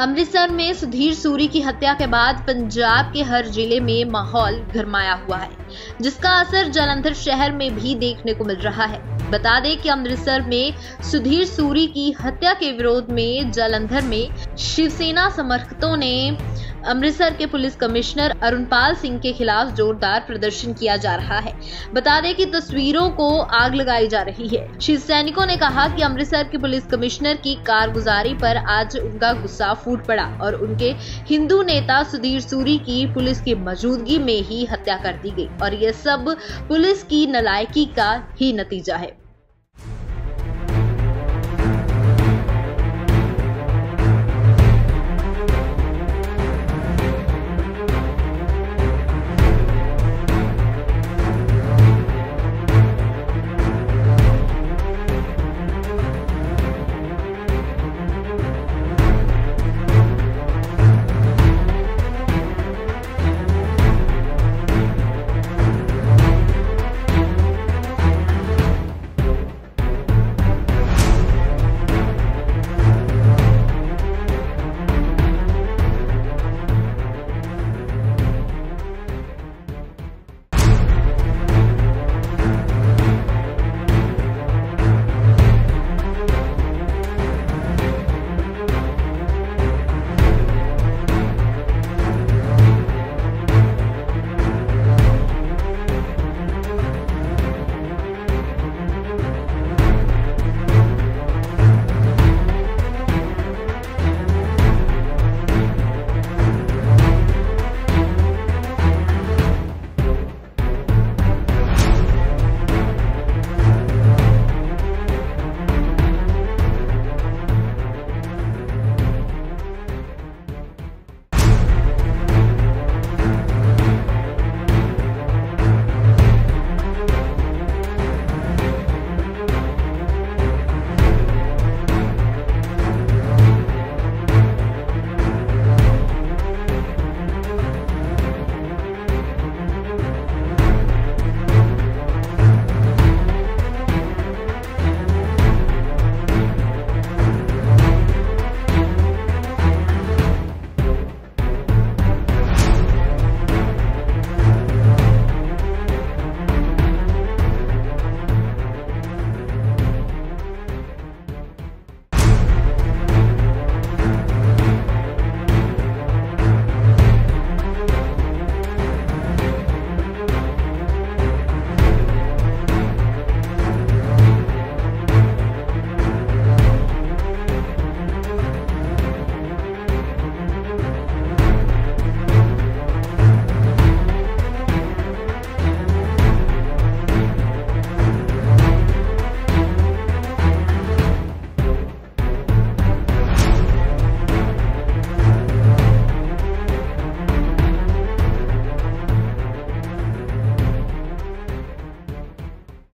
अमृतसर में सुधीर सूरी की हत्या के बाद पंजाब के हर ज़िले में माहौल गरमाया हुआ है, जिसका असर जालंधर शहर में भी देखने को मिल रहा है। बता दें कि अमृतसर में सुधीर सूरी की हत्या के विरोध में जालंधर में शिवसेना समर्थकों ने अमृतसर के पुलिस कमिश्नर अरुणपाल सिंह के खिलाफ जोरदार प्रदर्शन किया जा रहा है। बता दें कि तस्वीरों को आग लगाई जा रही है। शिव सैनिकों ने कहा कि अमृतसर के पुलिस कमिश्नर की कारगुजारी पर आज उनका गुस्सा फूट पड़ा और उनके हिंदू नेता सुधीर सूरी की पुलिस की मौजूदगी में ही हत्या कर दी गई। और यह सब पुलिस की नलायकी का ही नतीजा है।